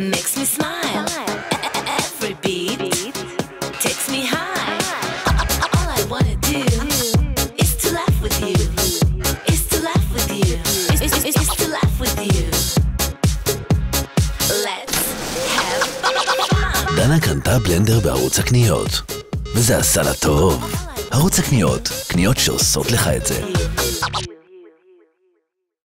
makes me smile. Every beat takes me high. All I wanna do is to laugh with you. Is to laugh with you. Is, is, is, is to laugh with you. Let's have fun. דנה קנתה בלנדר בערוץ הקניות, וזה עשה לה טוב. ערוץ הקניות, קניות שעושות לך את זה.